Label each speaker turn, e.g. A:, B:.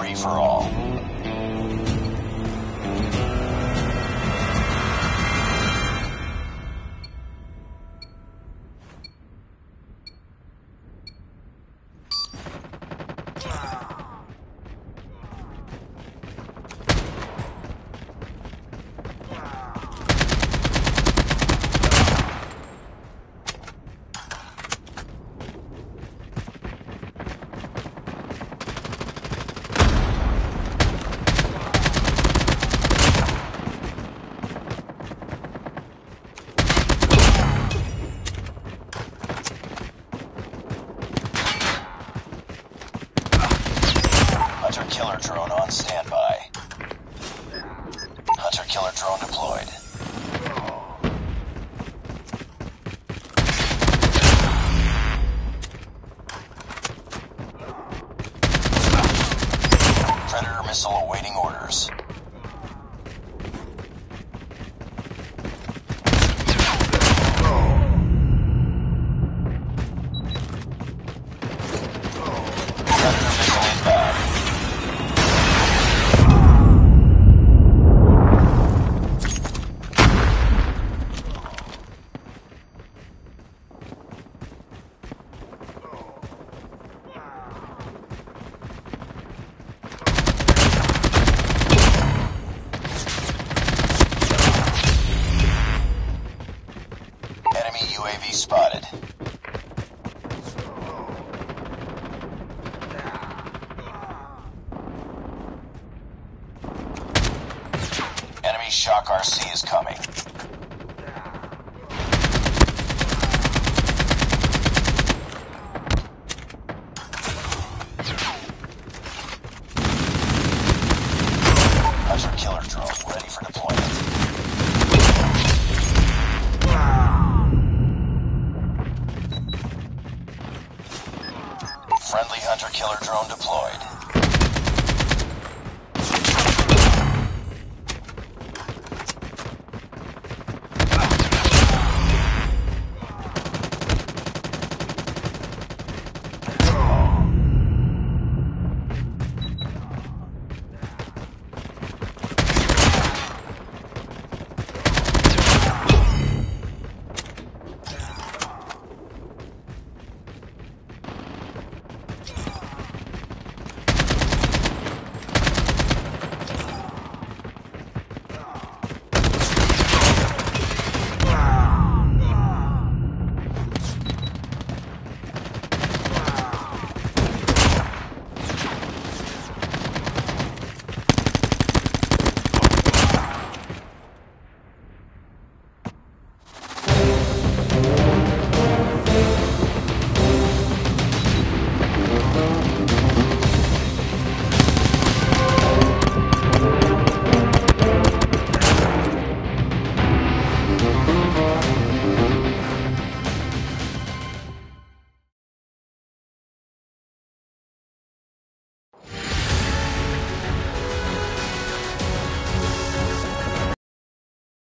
A: free for all. Hunter-killer drone on standby. Hunter-killer drone deployed. Predator missile awaiting orders. UAV spotted. Enemy Shock RC is coming. Hunter killer drone ready for deployment. Friendly hunter killer drone deployed.